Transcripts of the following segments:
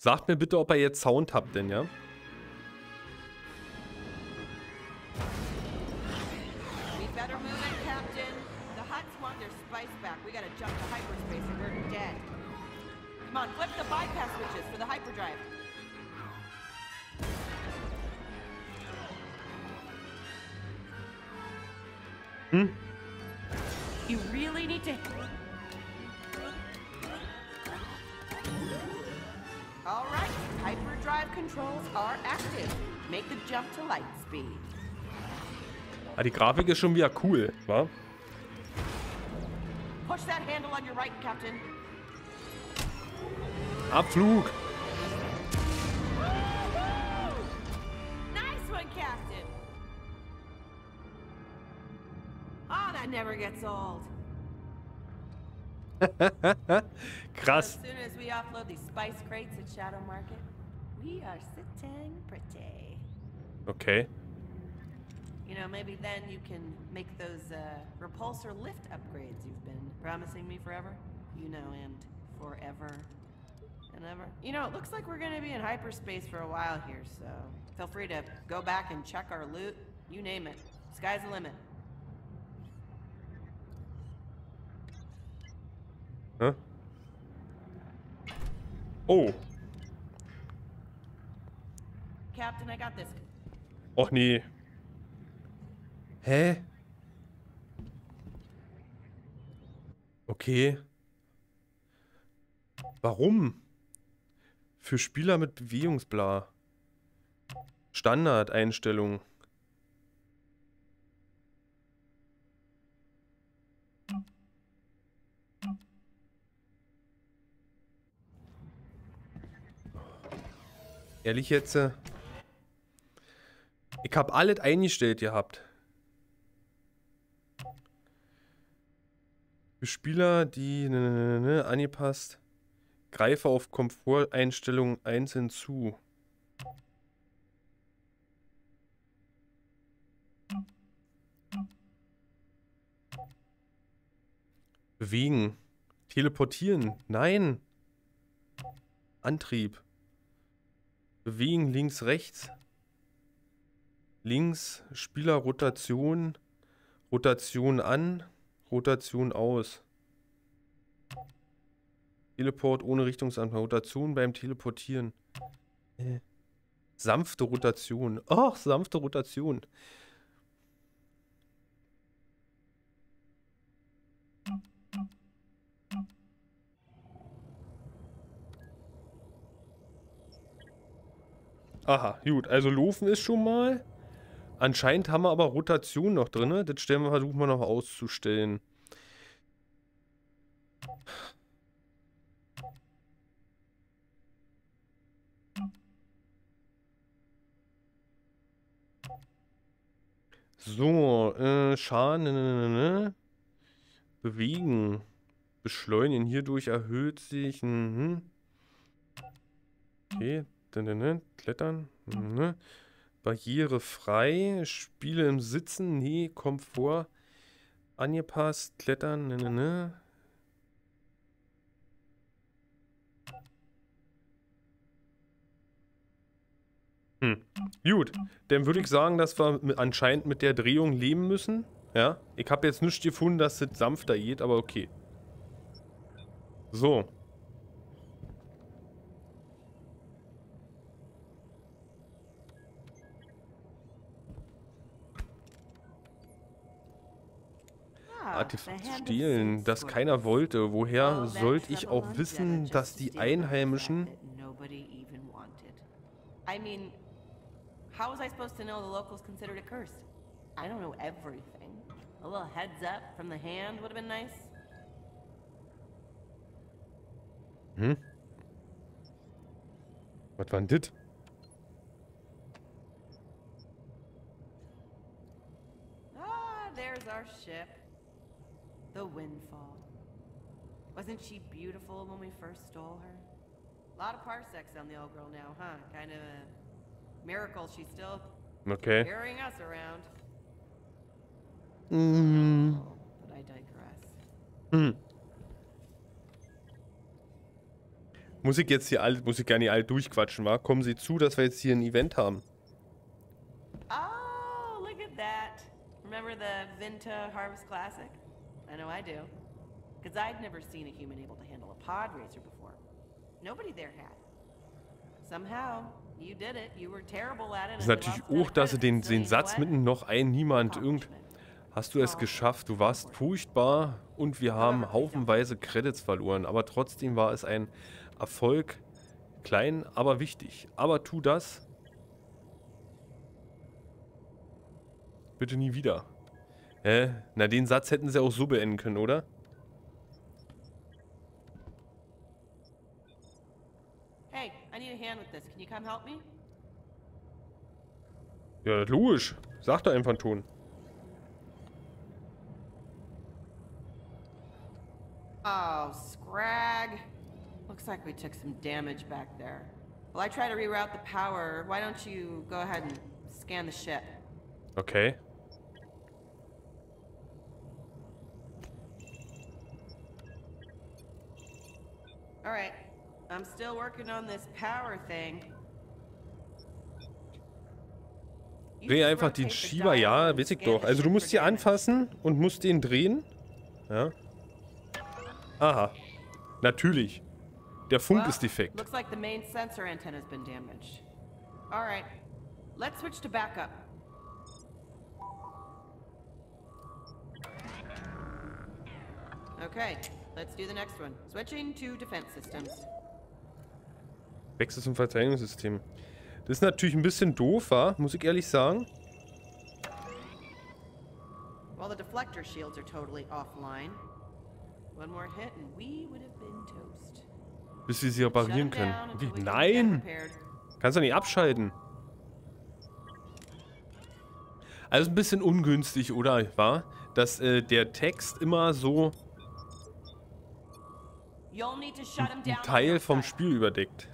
Sagt mir bitte, ob ihr jetzt Sound habt, denn, ja? We better move it, Captain. All right, hyperdrive controls are active. Make the jump to light speed. Ah, die Grafik ist schon wieder cool, wa? Push that handle on your right, Captain. Abflug! Nice one, Captain. Oh, that never gets old. Krass. As soon as we offload these spice crates at Shadow Market, we are sitting pretty. Okay. You know, maybe then you can make those uh, repulsor lift upgrades you've been promising me forever. You know, and forever and ever. You know, it looks like we're gonna be in hyperspace for a while here, so feel free to go back and check our loot. You name it. Sky's the limit. Hä? Oh. Captain, I got this. Och nee. Hä? Okay. Warum? Für Spieler mit Bewegungsbla. Standardeinstellung. Ehrlich jetzt? äh, Ich hab alles eingestellt gehabt. Für Spieler, die ne, ne, ne, ne, angepasst. Greife auf Komforteinstellungen einzeln zu. Bewegen. Teleportieren. Nein. Antrieb. Bewegen links, rechts. Links, Spielerrotation. Rotation an. Rotation aus. Teleport ohne Richtungsanpassung. Rotation beim Teleportieren. Äh. Sanfte Rotation. Ach, sanfte Rotation. Aha, gut. Also Laufen ist schon mal. Anscheinend haben wir aber Rotation noch drin. Das stellen wir, versuchen wir noch auszustellen. So, äh, Schaden, ne, ne, ne, ne. Bewegen. Beschleunigen. Hierdurch erhöht sich. Mhm. Okay, klettern. Mhm. Barrierefrei. Spiele im Sitzen. Nee, Komfort. Angepasst. Klettern. Ne, ne, ne. Hm. Gut, dann würde ich sagen, dass wir anscheinend mit der Drehung leben müssen. Ja, ich habe jetzt nicht gefunden, dass es sanfter geht, aber okay. So. Artefakt stehlen, das keiner wollte. Woher sollte ich auch wissen, dass die Einheimischen... that Nobody even wanted. I mean, how was I supposed to know the locals considered it cursed? I don't know everything. A little heads up from the hand would have been nice. Hm? Was war denn das? Ah, there's our ship. The Windfall. Wasn't she beautiful when we first stole her? A lot of parsecs on the old girl now, huh? Kind of a miracle she's still Okay. carrying us around. Mm. But I digress. Hm. Muss ich jetzt hier all, muss ich gar nicht all durchquatschen, wa? Kommen Sie zu, dass wir jetzt hier ein Event haben. Oh, look at that. Remember the Vinta Harvest Classic? I know I do. Because I'd never seen a human able to handle a pod racer before. Nobody there had. Somehow, you did it. You were terrible at it. Das ist natürlich auch, dass sie den, den Satz mitten noch ein Niemand irgend. Hast du es geschafft? Du warst furchtbar und wir haben haufenweise Credits verloren. Aber trotzdem war es ein Erfolg. Klein, aber wichtig. Aber tu das. Bitte nie wieder. Hä? Na, den Satz hätten sie auch so beenden können, oder? Hey, I need a hand with this. Can you come help me? Ja, logisch. Sag doch einfach einen Ton. Oh, Scrag. Looks like we took some damage back there. While I try to reroute the power, why don't you go ahead and scan the ship? Okay. Alright. I'm still working on this power thing. Dreh einfach den Schieber, ja, weiß ich doch. Also du musst hier anfassen und musst den drehen. Ja. Aha. Natürlich. Der Funk Well, ist defekt. Looks like the main sensor antenna's been damaged. Alright. Let's switch to backup. Okay, let's do the next one. Switching to defense systems. Wechsel zum Verteidigungssystem. Das ist natürlich ein bisschen doof? Muss ich ehrlich sagen. Well, the deflector shields are totally offline. One more hit and we would have been toast. Bis wir sie reparieren können. get Nein! Kannst du nicht abschalten. Also ein bisschen ungünstig, oder? War, dass äh, der Text immer so You'll need to shut 'em down einen on Teil vom. Spiel überdeckt.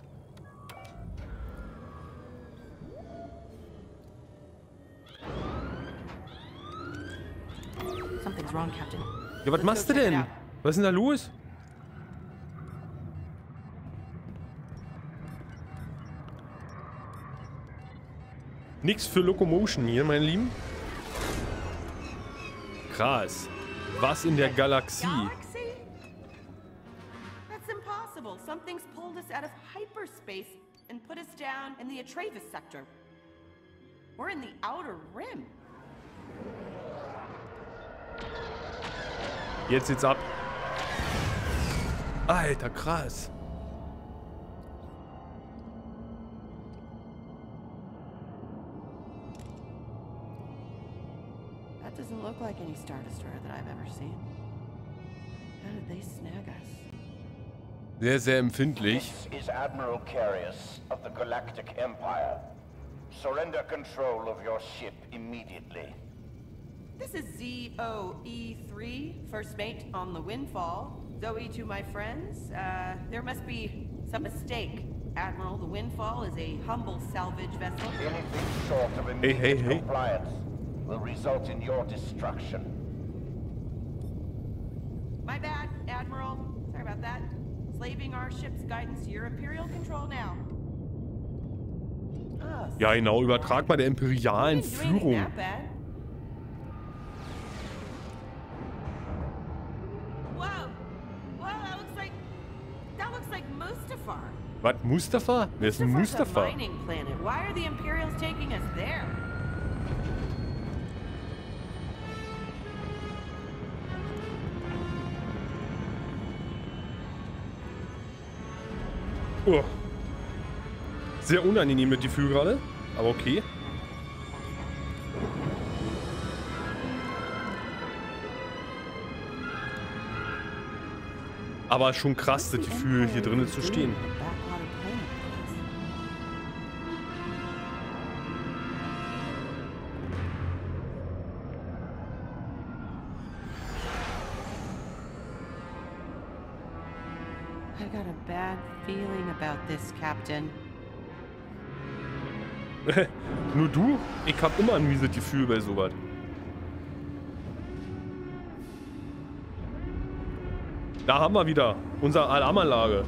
Ja, was machst du denn? Was ist denn da los? Nix für Locomotion hier, meine Lieben. Krass. Was in der Galaxie? Something's pulled us out of hyperspace and put us down in the Atreus sector. We're in the outer rim. Jetzt geht's ab. Alter, krass. That doesn't look like any Star Destroyer that I've ever seen. How did they snag us? Sehr, sehr empfindlich. This is Admiral Carius of the Galactic Empire. Surrender control of your ship immediately. This is ZOE3, first mate on the Windfall. Zoe to my friends. Uh, there must be some mistake. Admiral, the Windfall is a humble salvage vessel. Anything short of Hey, immediate hey, hey. compliance will result in your destruction. My bad, Admiral. Sorry about that. Slaving our ship's guidance to your Imperial control now. Ja, genau. Übertrag mal der imperialen Führung. Was? Mustafa? Wer ist Mustafa? Oh. Sehr unangenehme Gefühl gerade. Aber okay. Aber schon krass, das Gefühl, hier drinnen zu stehen. ich habe immer ein mieses Gefühl bei sowas. Da haben wir wieder unsere Alarmanlage.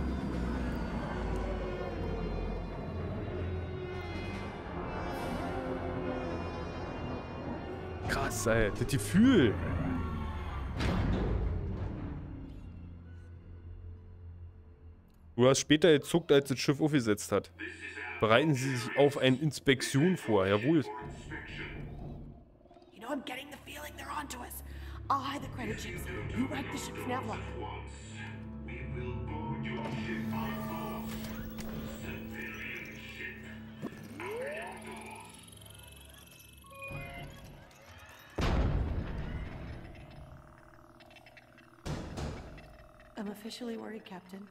Krass, ey. Das Gefühl. Du hast später gezuckt, als das Schiff aufgesetzt hat. Bereiten Sie sich auf eine Inspektion vor. Jawohl. You know, I'm getting the feeling they're onto us. I'll hide the credit chips. You write the ship's nav I'm officially worried, Captain.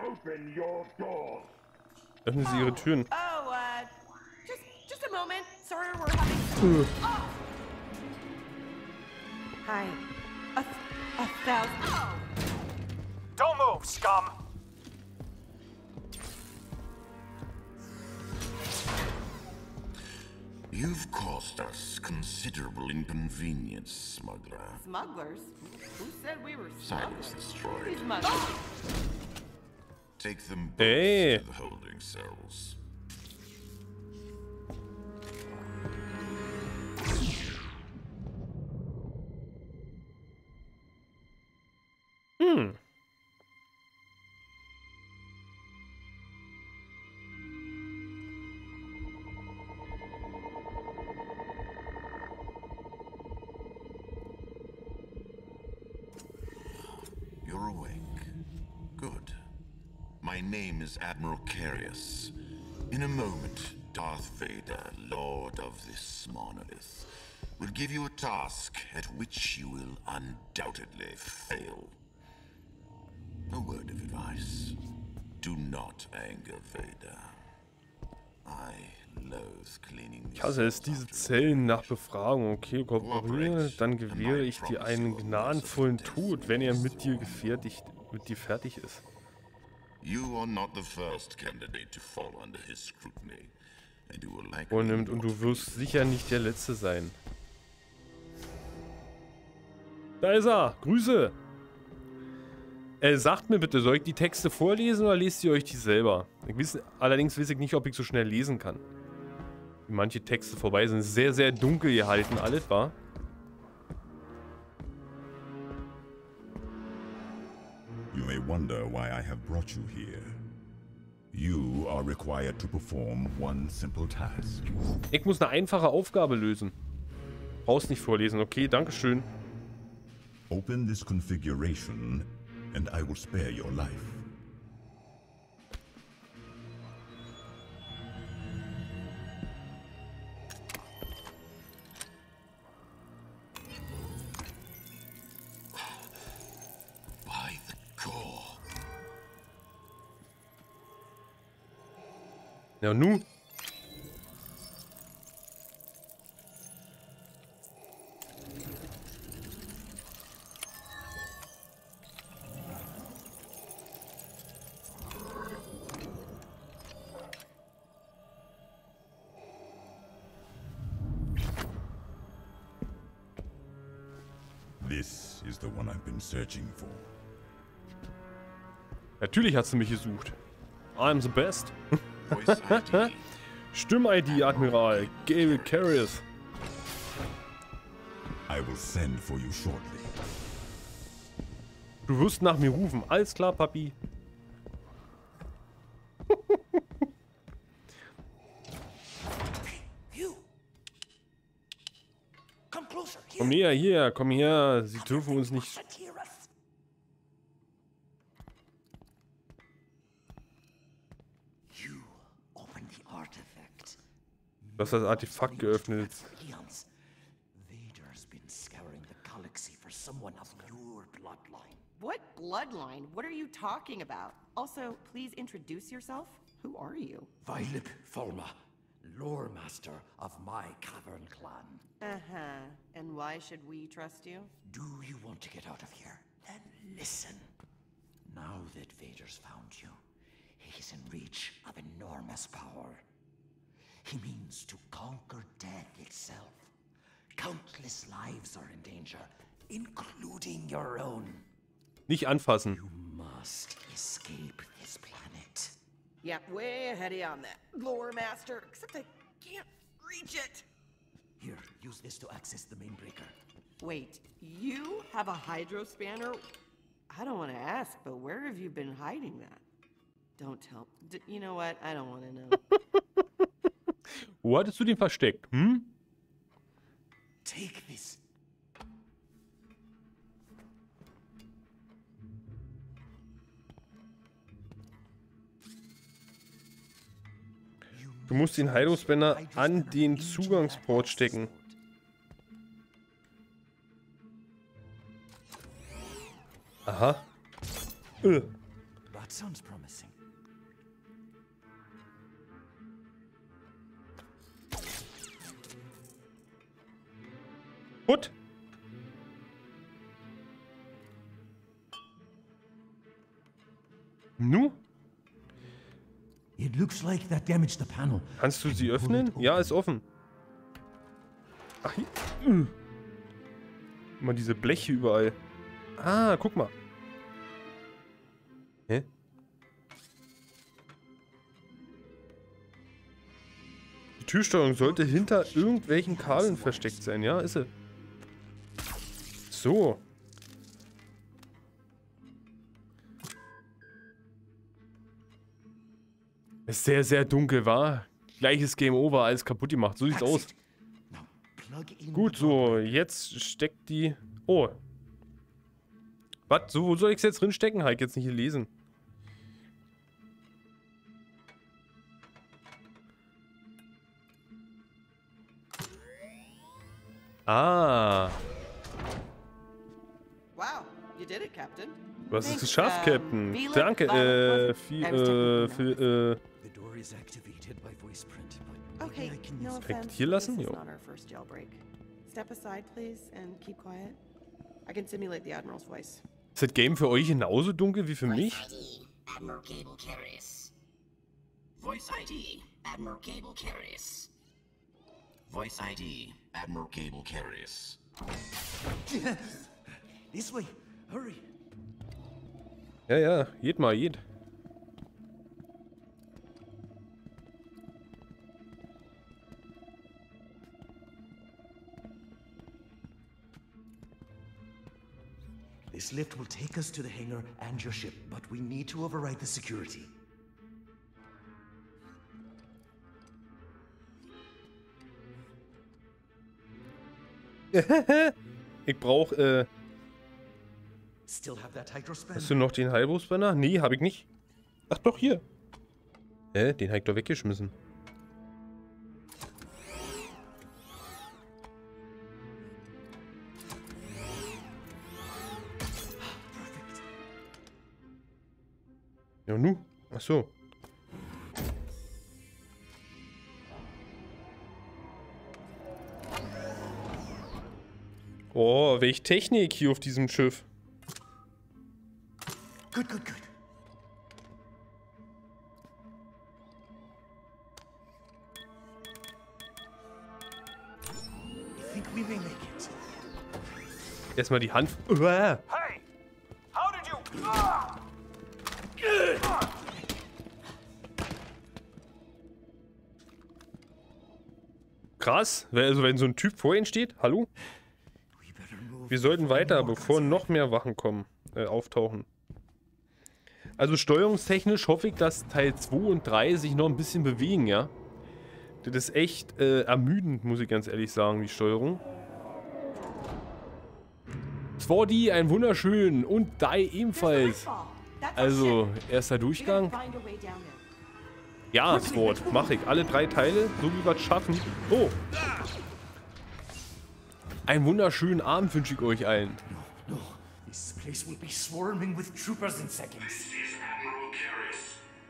Open your doors. Öffnen Sie Ihre Türen. Oh, uh, just just a moment. Sorry, we're having. oh. Hi. A, a thousand. Oh. Don't move, scum! You've caused us considerable inconvenience, smuggler. Smugglers? Who said we were smugglers? Silence smugglers? destroyed. Who's smugglers? Take them both Hey. to the holding cells. Is Admiral Carius. In a moment, Darth Vader, Lord of this monolith, will give you a task at which you will undoubtedly fail. A word of advice. Do not anger Vader. I loathe cleaning Ich hasse es, diese Zellen nach Befragung. Okay, kooperiere, dann gewähre ich dir einen gnadenvollen Tod, wenn er mit dir gefertigt, mit dir fertig ist. Vornimmt und not du wirst sicher nicht der Letzte sein. Da ist er! Grüße! Äh, sagt mir bitte, soll ich die Texte vorlesen oder lest ihr euch die selber? Ich weiß, allerdings weiß ich nicht, ob ich so schnell lesen kann. Manche Texte vorbei sind. Sehr, sehr dunkel gehalten, alles, war. Wonder why I have brought you here. You are required to perform one simple task. Ich muss eine einfache Aufgabe lösen. Brauchst nicht vorlesen, okay, dankeschön. Open this configuration, and I will spare your life. Ja, nu. This is the one I've been searching for. Natürlich hat sie mich gesucht. I'm the best. Stimm-ID, Admiral. Gale Carius. I will send for you shortly. Du wirst nach mir rufen. Alles klar, Papi. Komm her, hier, komm her. Sie dürfen uns nicht... Du hast das Artefakt geöffnet. Eons. Vader's been scouring the galaxy for someone of your bloodline. What bloodline? What are you talking about? Also, please introduce yourself. Who are you? Violet Fulma, lore master of my cavern clan. Uh huh. And why should we trust you? Do you want to get out of here? Then listen. Now that Vader's found you, he's in reach of enormous power. He means to conquer death itself. Countless lives are in danger, including your own. Nicht anfassen. You must escape this planet. Yeah, way ahead of you on that, lore master. Except I can't reach it. Here, use this to access the main breaker. Wait, you have a hydro spanner? I don't want to ask, but where have you been hiding that? Don't tell. D you know what? I don't want to know. Wo hattest du den versteckt? Hm? Take this. Du musst den Hydro-Spanner an den Zugangsport stecken. Aha. Äh. That sounds promising. Gut. Nu? It looks like that damaged the panel. Kannst du sie öffnen? Ja, ist offen. Ach, hier. Mal diese Bleche überall. Ah, guck mal. Hä? Die Türsteuerung sollte hinter irgendwelchen Kabeln versteckt sein. Ja, ist sie. So. Ist sehr, sehr dunkel, war. Gleiches Game Over, alles kaputt gemacht. So sieht's aus. Gut, so, jetzt steckt die... Oh. Was? So, wo soll ich es jetzt drin stecken? Habe ich jetzt nicht gelesen. Ah, du hast es geschafft, Captain. Felix, Danke, äh, was- viel, äh, viel, äh, The door is activated by voice print, but Okay, no offense. hier lassen? Jo. not our first jailbreak. Step aside, please, and keep quiet. I can simulate the Admiral's voice. ist das Game für euch genauso dunkel wie für mich? ID, Admiral Cable Carius. Voice ID, Admiral Cable Carius. Voice ID, Admiral Cable Carius. This way. Hurry. Ja, ja, jed mal, jed. This lift will take us to the hangar and your ship, but we need to override the security. Ich brauch, äh, hast du noch den Heilbruchsbanner? Nee, hab ich nicht. Ach doch, hier. Hä, den hab ich doch weggeschmissen. Ja, nu. Ach so. Oh, welch Technik hier auf diesem Schiff. May make it. Erstmal die Hand. Uah. Hey! How did you... Ah! Krass. Also wenn so ein Typ vor ihnen steht. Hallo? Wir sollten weiter, bevor noch mehr Wachen kommen, äh, auftauchen. Also steuerungstechnisch hoffe ich, dass Teil 2 und 3 sich noch ein bisschen bewegen, ja. Das ist echt äh, ermüdend, muss ich ganz ehrlich sagen, die Steuerung. Swordy, ein wunderschön und Die ebenfalls. Also, erster Durchgang. Ja, Sword, mache ich. Alle drei Teile, so wie wir es schaffen. Oh. Einen wunderschönen Abend wünsche ich euch allen. No, this place will be swarming with troopers in seconds. This is Admiral Carius.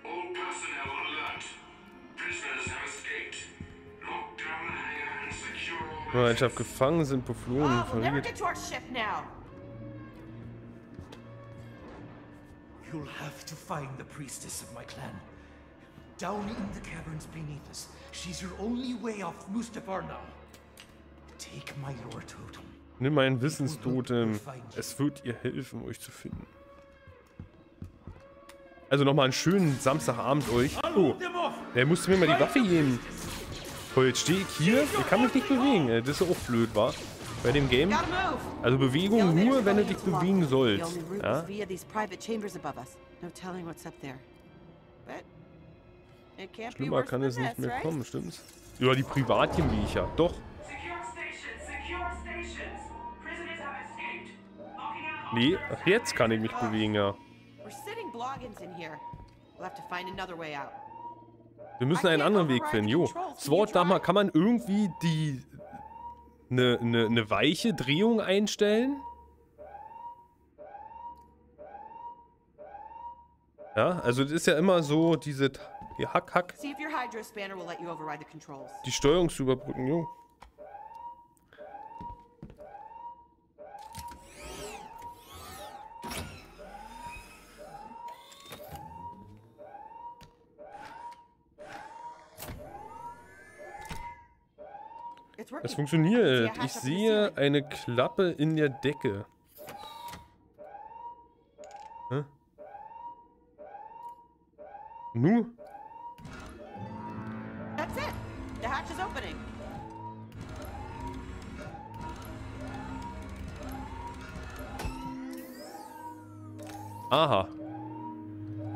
All personnel alert. Prisoners have escaped. Lock down the hangar and secure all Gemeinschaft gefangen sind, beflohen, Oh, we'll never verriegelt. get to our ship now. You'll have to find the priestess of my clan. Down in the caverns beneath us. She's your only way off Mustafar now. Take my lore totem. Nimm mein Wissenstotem. Es wird ihr helfen, euch zu finden. Also nochmal einen schönen Samstagabend euch. Oh, der musste mir mal die Waffe geben. Toll, jetzt stehe ich hier. Ich kann mich nicht bewegen. Das ist auch blöd, war. Bei dem Game. Also Bewegung nur, wenn du dich bewegen sollst. Ja? Schlimmer kann es nicht mehr kommen, stimmt's? Über die Privatgemächer. Doch. Secure stations! Nee, jetzt kann ich mich bewegen, ja. Wir müssen einen anderen Weg finden. Jo. Sword, sag mal, kann man irgendwie die... Eine ne, ne weiche Drehung einstellen? Ja, also das ist ja immer so diese... Die Hack, Hack. See if your hydro spanner will let you override the controls. Die Steuerung zu überbrücken, jo. It's Es funktioniert. Ich sehe eine Klappe in der Decke. Hä? Nu? That's it. The hatch is opening. Aha.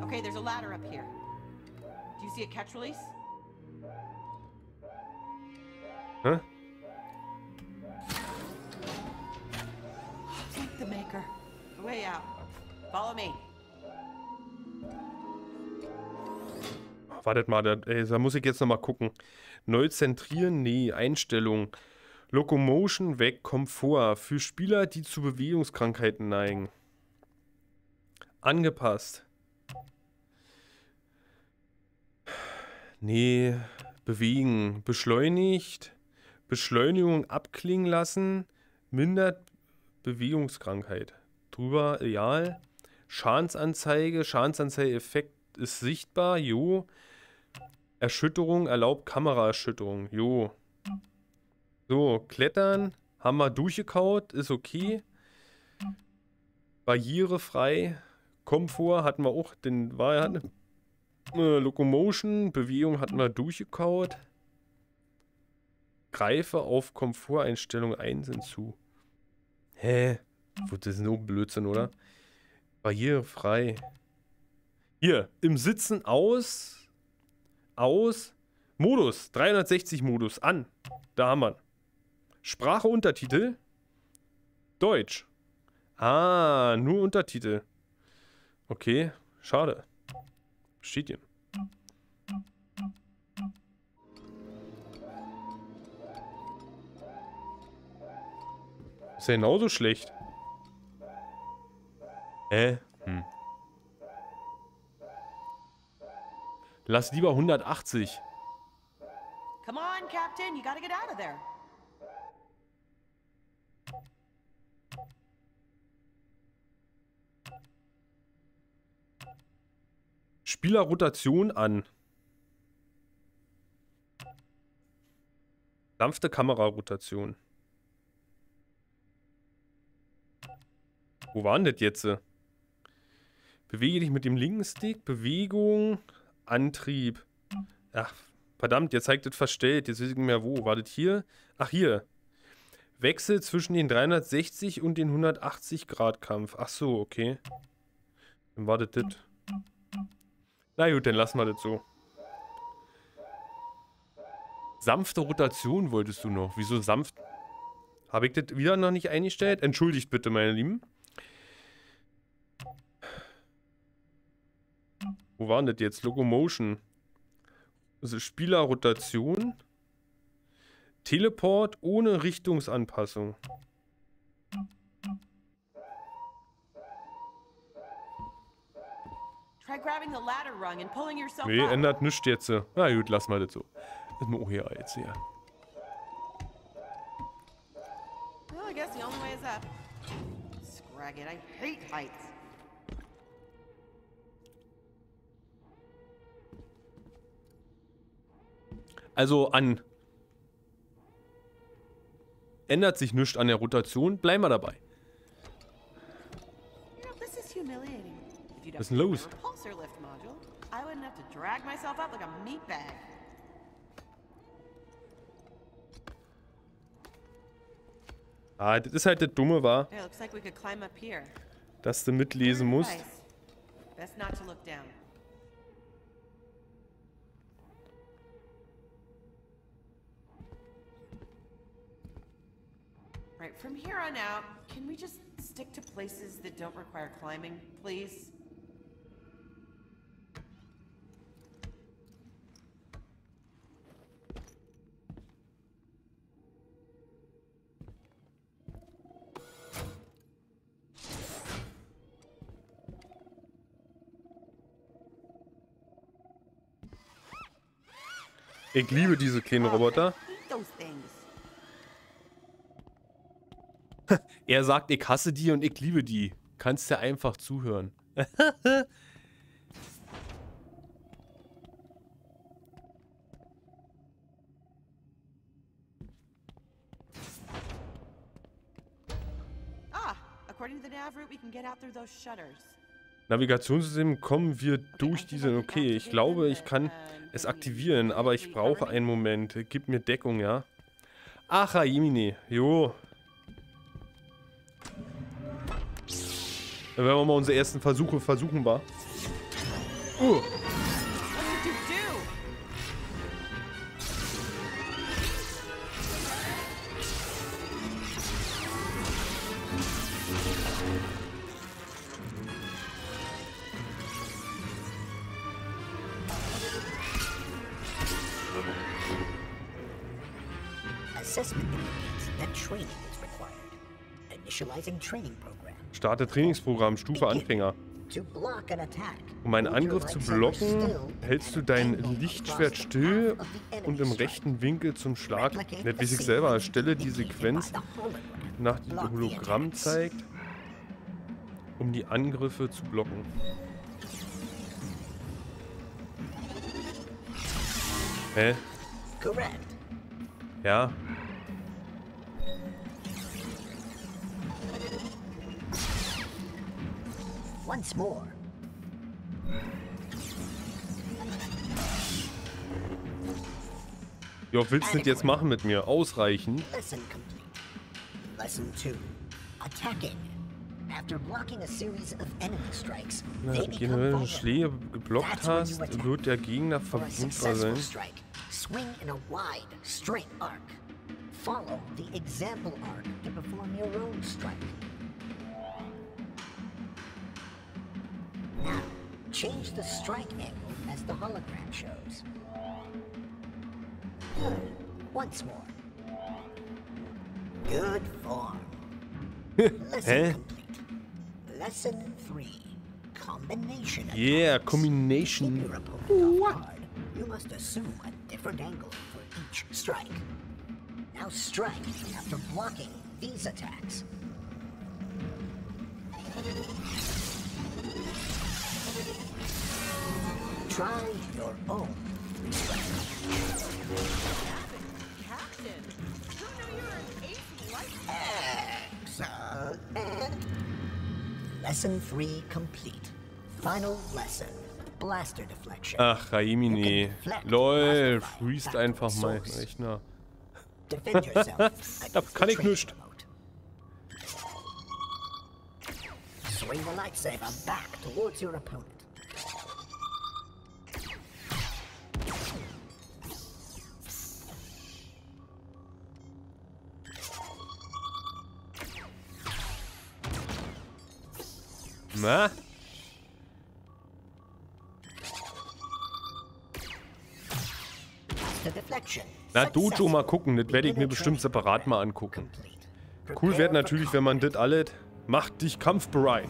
Okay, there's a ladder up here. Do you see a catch release? Hä? The maker. A way out. Follow me. Wartet mal, da, da muss ich jetzt nochmal gucken. Neu zentrieren? Nee. Einstellung. Locomotion weg. Komfort. Für Spieler, die zu Bewegungskrankheiten neigen. Angepasst. Nee. Bewegen. Beschleunigt. Beschleunigung abklingen lassen. Mindert Bewegungskrankheit. Drüber, real. Schadensanzeige. Schadensanzeige-Effekt ist sichtbar. Jo. Erschütterung erlaubt Kameraerschütterung. Jo. So, klettern. Haben wir durchgekaut. Ist okay. Barrierefrei. Komfort hatten wir auch. Den war ja. Äh, Locomotion. Bewegung hatten wir durchgekaut. Greife auf Komforteinstellung 1 hinzu. Hä? Das ist nur Blödsinn, oder? Barrierefrei. Hier, im Sitzen aus. Aus. Modus. 360 Modus. An. Da haben wir. Sprache Untertitel. Deutsch. Ah, nur Untertitel. Okay, schade. Steht hier. Ist ja genauso schlecht. Hä? Hm. Lass lieber 180. Come on, Captain. You gotta get out of there. Spielerrotation an. Sanfte Kamerarotation. Wo waren das jetzt? Bewege dich mit dem linken Stick. Bewegung. Antrieb. Ach, verdammt, jetzt zeigt das verstellt. Jetzt weiß ich nicht mehr wo. War das hier? Ach, hier. Wechsel zwischen den 360 und den 180 Grad Kampf. Ach so, okay. Dann war das das. Na gut, dann lassen wir das so. Sanfte Rotation wolltest du noch. Wieso sanft? Habe ich das wieder noch nicht eingestellt? Entschuldigt bitte, meine Lieben. Wo waren das jetzt? Locomotion. Also Spielerrotation. Teleport ohne Richtungsanpassung. Nee, ändert nichts jetzt. Na gut, lassen wir das so. Ist auch hier jetzt hier. Well, I guess the only way is up. Scrag it. I hate heights. Also an. Ändert sich nichts an der Rotation. Bleiben wir dabei. Was ist denn los? Ah, das ist halt das Dumme, war, dass du mitlesen musst. Best not to look down. From here on out, can we just stick to places that don't require climbing, please? Ich liebe diese kleinen Roboter. Er sagt, ich hasse die und ich liebe die. Kannst du einfach zuhören. Ah. Navigationssystem kommen wir durch diese... Okay, ich glaube, ich kann es aktivieren, aber ich brauche einen Moment. Gib mir Deckung, ja? Ach, Jemine. Jo. Dann werden wir mal unsere ersten Versuche versuchen, war. Uh. Assessment indicates that training is required. Initializing training program. Starte Trainingsprogramm, Stufe Anfänger. Um einen Angriff zu blocken, hältst du dein Lichtschwert still und im rechten Winkel zum Schlag. Nicht wie sich selber. Stelle die Sequenz nach dem Hologramm zeigt, um die Angriffe zu blocken. Hä? Ja. Once more. Ja, willst du das jetzt machen mit mir? Ausreichen. Lesson complete. Lesson 2. Attacking. After blocking a series of enemy strikes, Na, they become generell vulnerable. Schläge geblockt hast, wird der Gegner verwundbar sein. swing in a wide, straight arc. Follow the example arc to perform your own strike. Now, change the strike angle as the hologram shows. Good. Once more. Good form. Eh? Lesson Hä? complete. Lesson 3. Combination Yeah, combination. Opponent off you must assume a different angle for each strike. Now strike after blocking these attacks. Try your own strike. Captain, who knew you were an ace light? Excellent. Lesson 3 complete. Final lesson. Blaster deflection. Ach, Raimini. LOL, freest einfach Source. Rechner. Da kann ich nicht. Swing the lightsaber back towards your opponent. Na? The deflection. Na, Dojo mal gucken, das werde ich mir bestimmt separat mal angucken. Cool wäre natürlich, wenn man das alles macht dich kampfbereit.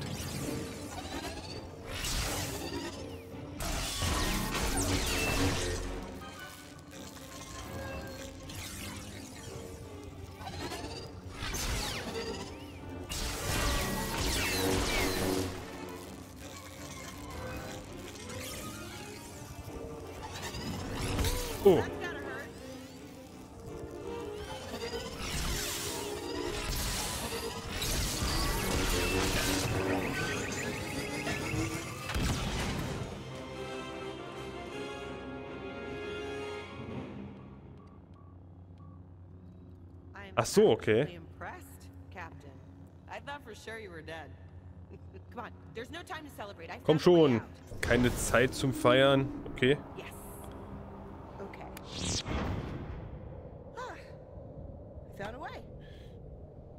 time to celebrate. I Komm schon. Keine Zeit zum Feiern. Okay. Okay. Ah, I found a way.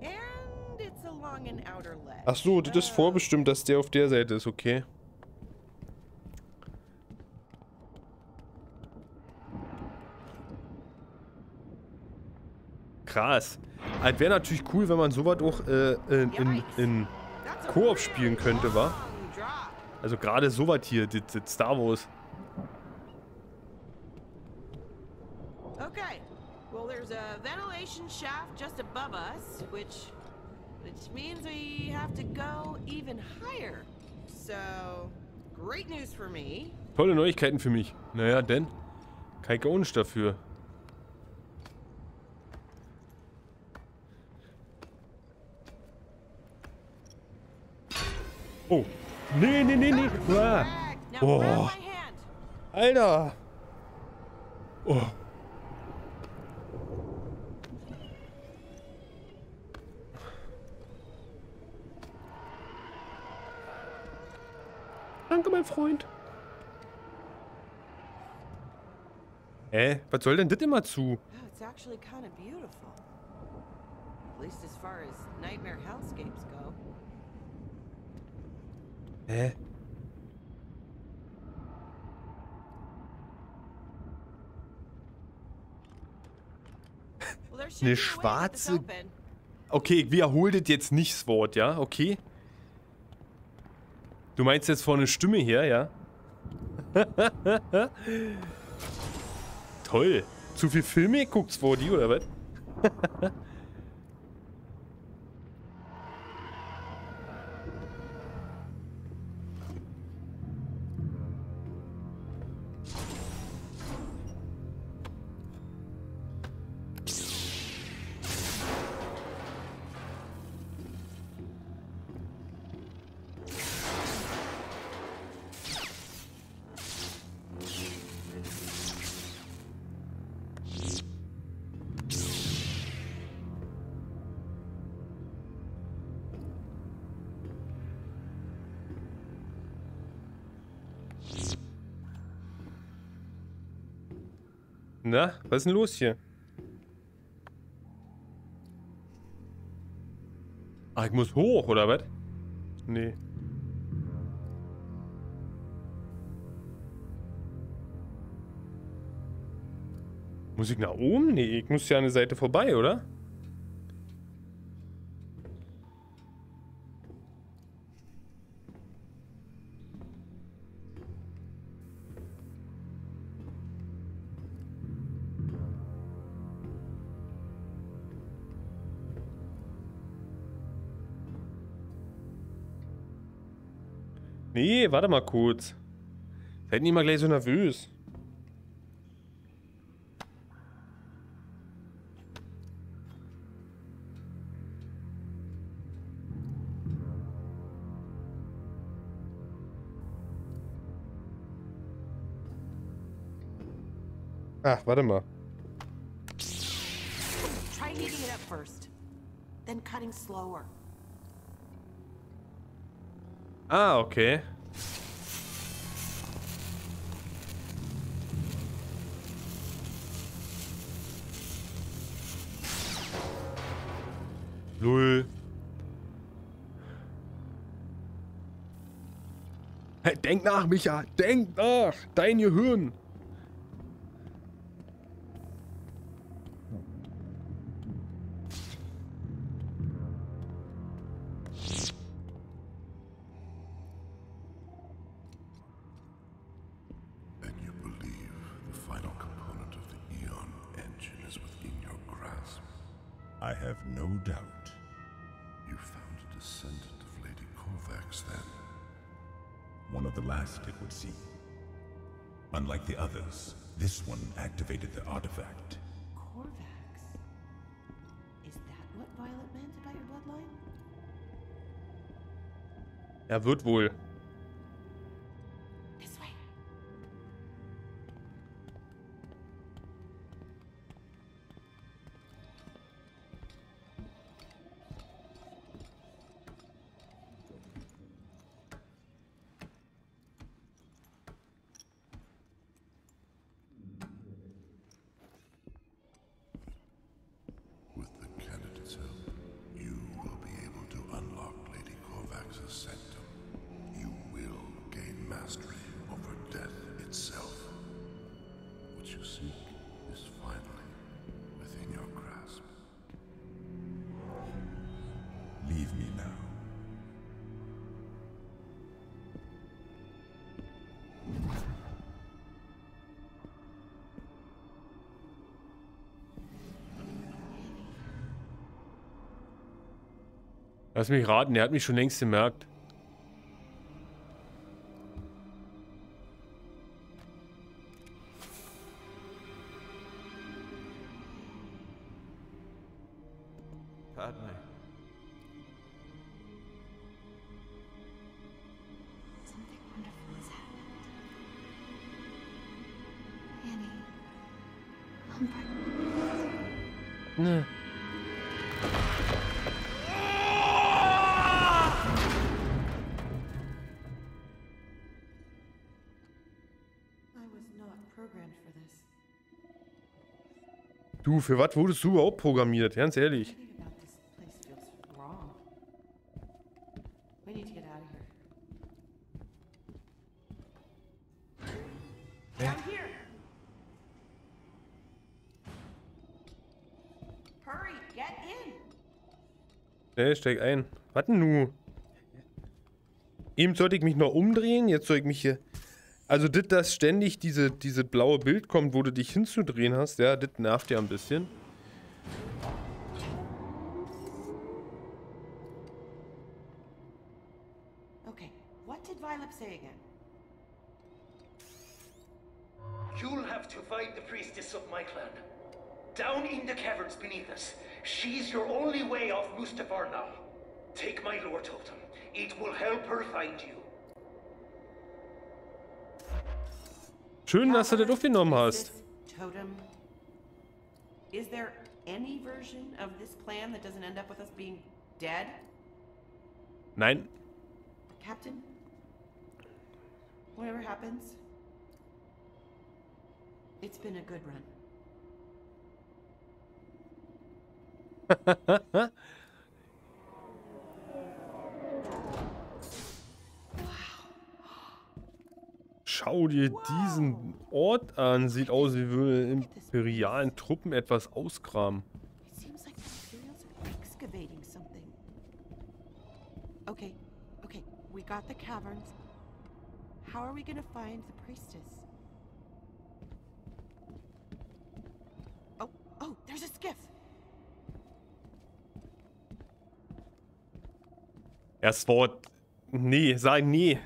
And it's along an outer ledge. Ach so, das ist vorbestimmt, dass der auf der Seite ist. Okay. Krass. Es wäre natürlich cool, wenn man sowas auch äh, in, in, in Koop spielen könnte, wa? Also gerade sowas hier, das, das Star Wars. Okay. Well, there's a ventilation shaft just above us, which which means we have to go even higher. So, great news for me. Tolle Neuigkeiten für mich. Naja, denn. Kein Gaunisch dafür. Oh. Nee, nee, nee, nee. Ah. Now Oh. Alter. Oh. Danke, mein Freund. Hä? Was soll denn das immer zu? Oh, it's actually kind of beautiful. At least as far as nightmare hellscapes go. Hä? Should Eine schwarze-. Okay, ich wiederhole das jetzt nicht das Wort, ja? Okay? Du meinst jetzt von der Stimme her, ja? Toll. Zu viel Filme guckt's vor die, oder was? was ist denn los hier? Ach, ich muss hoch, oder was? Nee. Muss ich nach oben? Nee, ich muss ja an der Seite vorbei, oder? Nee, warte mal kurz. Seid nicht mal gleich so nervös. Ach, warte mal. Try heating it up first. Then cutting slower. Ah, okay. Hey, denk nach, Micha. Denk nach. Dein Gehirn. And you believe the final component of the Eon engine is within your grasp. I have no doubt. Korvax then. One of the last it would seem. Unlike the others, this one activated the artifact. Corvax. Is that what Violet meant about your bloodline? Er wird wohl. Mich raten, der hat mich schon längst gemerkt. Padme. Du, für was wurdest du überhaupt programmiert? Ganz ehrlich. Schnell, steig ein. Was denn nu? Eben sollte ich mich noch umdrehen, jetzt soll ich mich hier... Also das, dass ständig diese, diese blaue Bild kommt, wo du dich hinzudrehen hast, ja, das nervt ja ein bisschen. Dass du das aufgenommen hast. Is there any version of this plan that doesn't end up with us being dead? Nein. Captain? Whatever happens, it's been a good run. Schau dir diesen Ort an. Sieht aus, wie würden imperialen Truppen etwas ausgraben. Okay, okay, we got the caverns. How are we gonna find the priestess? Oh, oh, there's a skiff! Erst Wort. Nee, sag nee.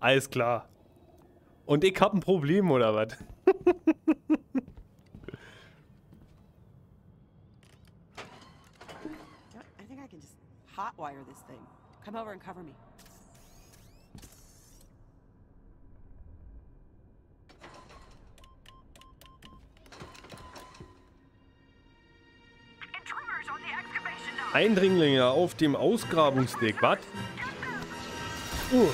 Alles klar. Und ich hab ein Problem, oder was? I think I can just hotwire this thing. Come over and cover me. Eindringlinge auf dem Ausgrabungsdeck, was? Uh,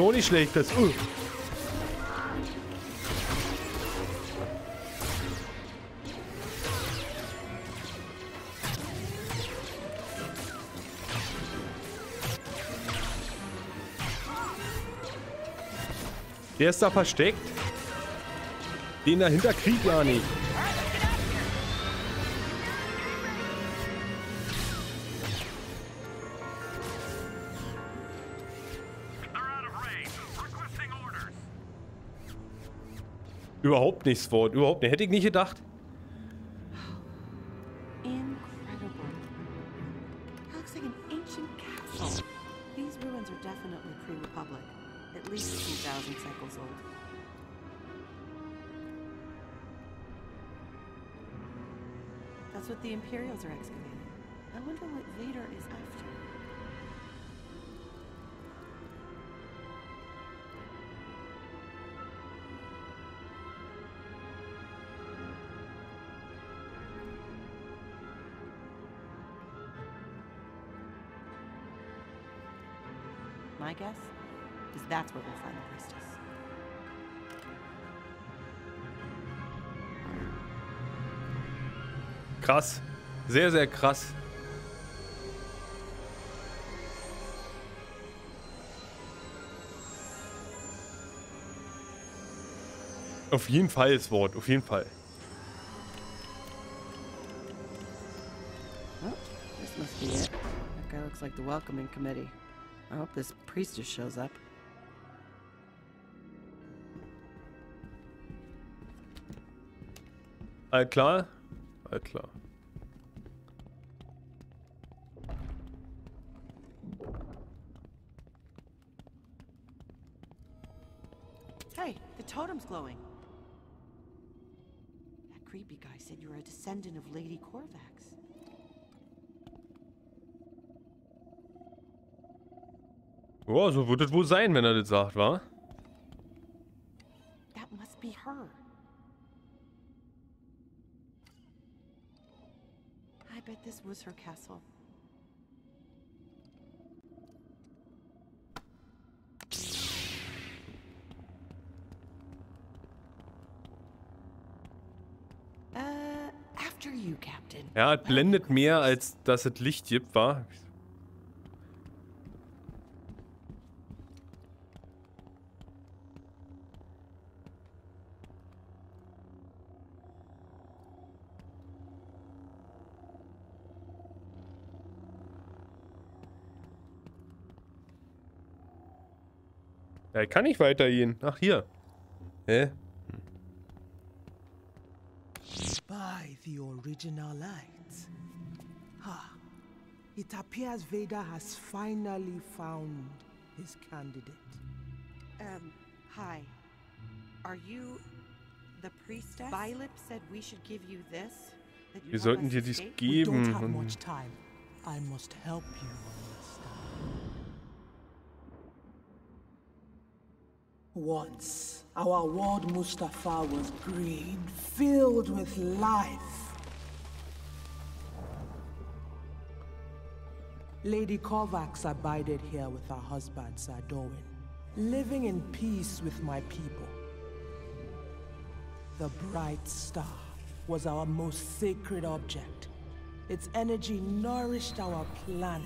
ist auch nicht schlecht. Das, uh. Der ist da versteckt. Den dahinter kriegt gar nicht. Überhaupt nichts Wort. Überhaupt nicht. Hätte ich nicht gedacht. My guess is that's where we'll find the priestess. Krass. Sehr, sehr krass. Auf jeden Fall das Wort, auf jeden Fall. Well, this must be it. That guy looks like the welcoming committee. I hope this priestess shows up. All klar? All klar. Hey, the totem's glowing. That creepy guy said you're a descendant of Lady Corvax. Ja, so wird es wohl sein, wenn er das sagt, wa? That must be her. I bet this was her castle. Uh. Ja, es blendet mehr, als dass es Licht gibt, wa? Ja, ich kann nicht weitergehen. Ach, hier. Hä? By the original light. Ha. It appears Vader has finally found his candidate. Um, hi. Are you the priestess? Bylip said we should give you this. Wir sollten dir dies escape? We don't geben. have much time. I must help you Once, our world Mustafa was green, filled with life. Lady Kovacs abided here with her husband, Sadowin, living in peace with my people. The bright star was our most sacred object. Its energy nourished our planet.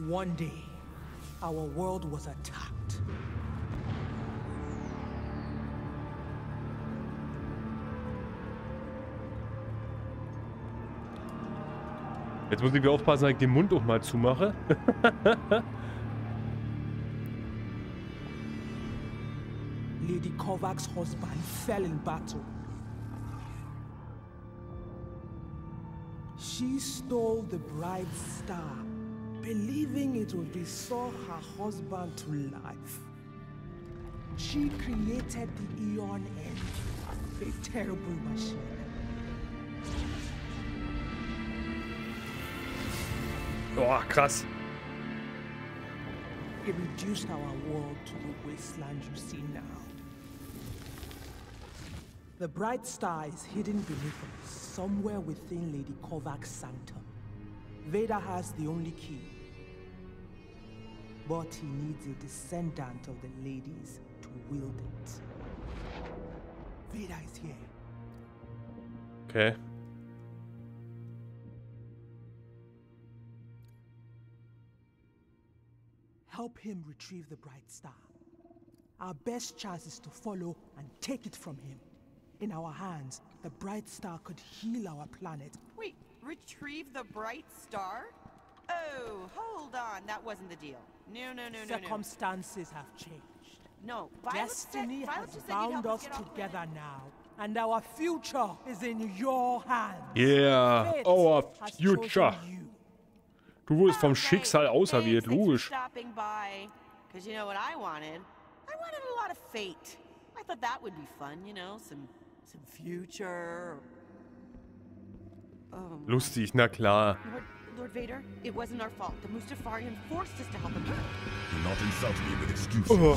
One day, our world was attacked. Jetzt muss ich wieder aufpassen, dass ich den Mund auch mal zumache. Lady Kovac's husband fell in battle. She stole the bride's star, believing it would restore her husband to life. She created the Eon End, a terrible machine. Boah, krass. It reduced our world to the wasteland you see now. The bright star is hidden beneath us, somewhere within Lady Kovac's sanctum. Veda has the only key. But he needs a descendant of the ladies to wield it. Vader is here. Okay. Help him retrieve the bright star. Our best chance is to follow and take it from him. In our hands, the bright star could heal our planet. Wait, retrieve the bright star? Oh, hold on. That wasn't the deal. No, no, no, no, no. Circumstances have changed. No, Violet Destiny has bound us together now, and our future is in your hands. Yeah, Fate our future. Du wurdest vom Schicksal auserwählt, logisch. stopping by. Because you know what I wanted? I wanted a lot of fate. I thought that would be fun, you know, some some future. Oh. Lustig, na klar. Lord Vader. It wasn't our fault. The Mustafarian forced us to help him. Do not insult me with excuses. Oh.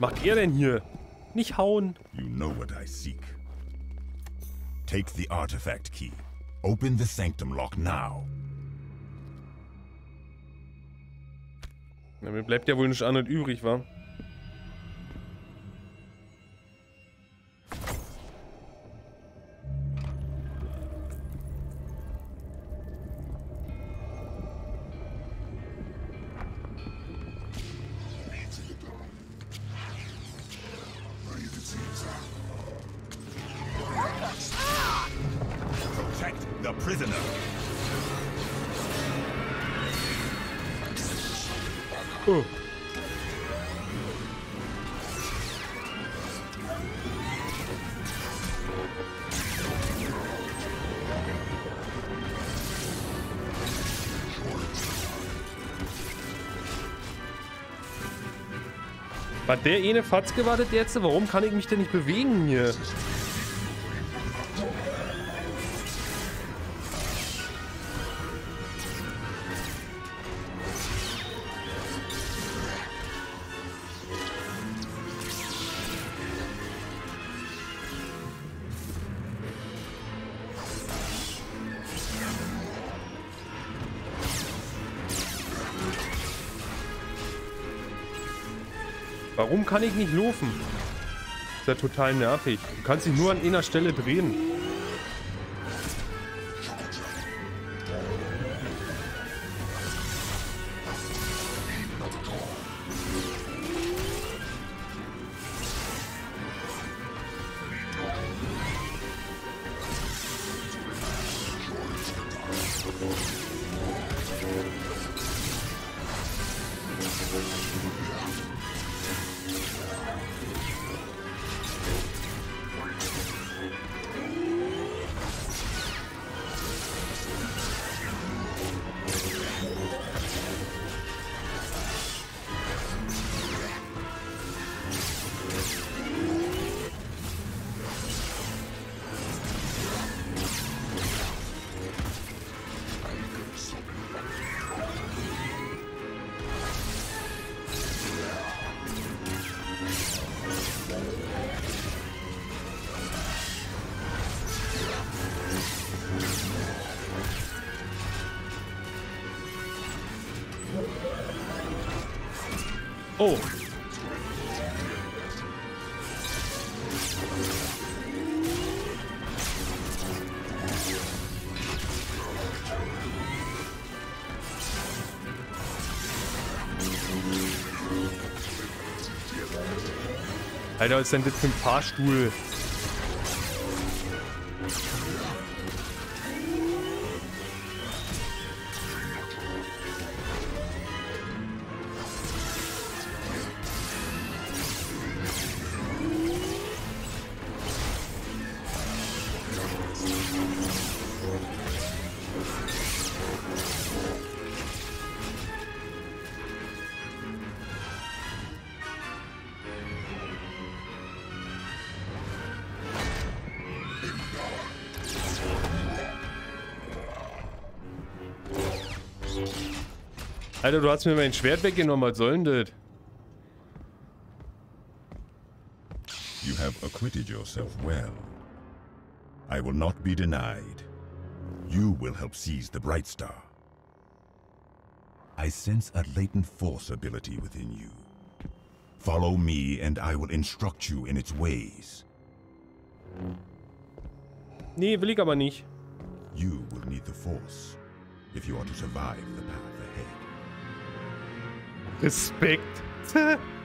Macht ihr denn hier? Nicht hauen. You know what I seek. Take the artifact key. Open the sanctum lock now. Na, mir bleibt ja wohl nicht anderes übrig, wa? Der eine Fatz gewartet jetzt? Warum kann ich mich denn nicht bewegen hier? Warum kann ich nicht laufen? Ist ja total nervig. Du kannst dich nur an einer Stelle drehen. Alter, was ist denn das für ein Fahrstuhl? Alter, du hast mir mein Schwert weggenommen. Was soll denn das? You have acquitted yourself well. I will not be denied. You will help seize the Bright Star. I sense a latent force ability within you. Follow me and I will instruct you in its ways. Nee, will ich aber nicht. You will need the force if you are to survive the path. Respekt.